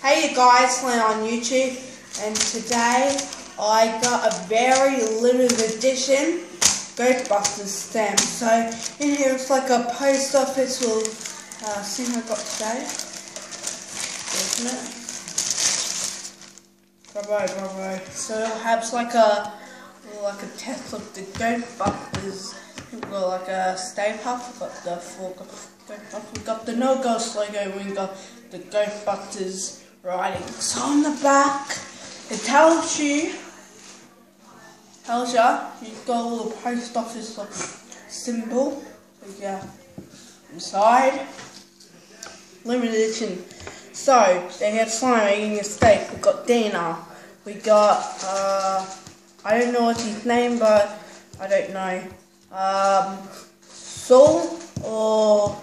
Hey you guys, Len on YouTube, and today I got a very limited edition Ghostbusters stamp. So in here it's like a post office will uh, thing I got today, isn't it? Bravo, bravo. So it has like a like a test of the Ghostbusters. We've got like a Stay Puft, we've got the four Ghostbusters, we've got the No Ghost logo, we've got the Ghostbusters So on the back, it tells you, tells you, you've got a little post office symbol. So yeah, inside, limited edition. So they have slime eating a steak. We've got Dina. We got uh, I don't know what's his name, but I don't know. Um, Saul or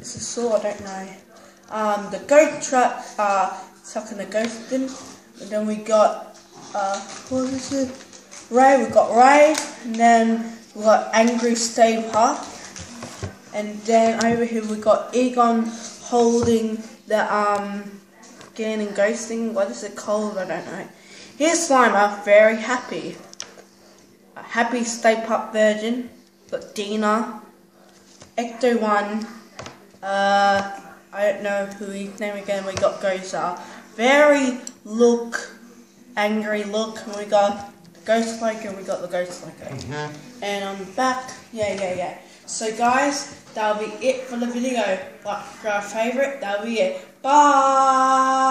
is it Saul? I don't know. Um, the goat trap uh, sucking the ghost in. And then we got uh, what is it? Ray. We got Ray, and then we got Angry Stave. And then over here we got Egon holding the um getting ghosting. What is it called? I don't know. Here's Slimer, very happy. A happy Stay Puft Virgin. Got Dina. Ecto One. Uh, I don't know who his name again. We got Gozer. Very look angry look. And we got Ghost logo. We got the Ghost logo. Mm-hmm. And on the back, yeah, yeah, yeah. So guys, that'll be it for the video. Like our favorite, that'll be it. Bye.